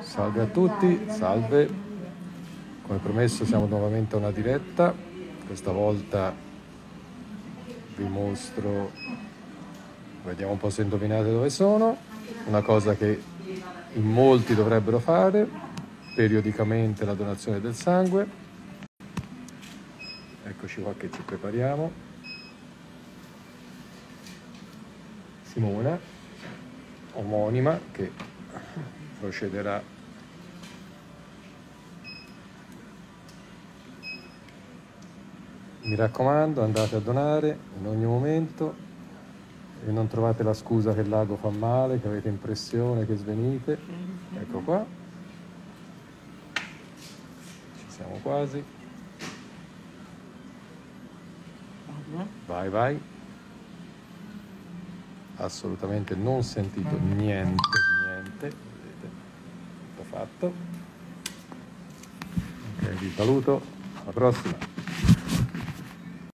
Salve a tutti, salve. Come promesso siamo nuovamente a una diretta. Questa volta vi mostro, vediamo un po' se indovinate dove sono. Una cosa che in molti dovrebbero fare, periodicamente la donazione del sangue. Eccoci qua che ci prepariamo. Simona, omonima, che procederà Mi raccomando, andate a donare in ogni momento e non trovate la scusa che il lago fa male, che avete impressione, che svenite. Ecco qua. Ci siamo quasi. Vai, vai. Assolutamente non sentito niente niente. Fatto. Ok, vi saluto. Alla prossima.